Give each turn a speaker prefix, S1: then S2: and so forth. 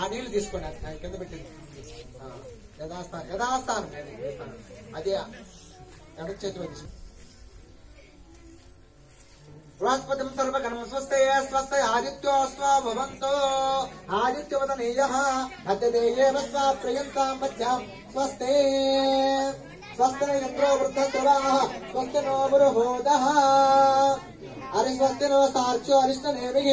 S1: ఆ నీళ్ళు తీసుకోండి అది కింద పెట్టింది. యథాస్థానం యథాస్థానం. అదే ఎడమ చేతి వచ్చి బృహస్పతి సర్వగణం స్వస్తయ స్వస్తయ ఆదిత్యోస్వా భవంతో. ఆదిత్యవదనేయః అద్యదేయేవ స్వా ప్రియంతాం మధ్యాం స్వస్తే స్వస్తిన ఇంద్రో వృద్ధశ్రవాः స్వస్తినో బృహోదः. హరి స్వస్తినో సార్చో అరిష్టనేమిः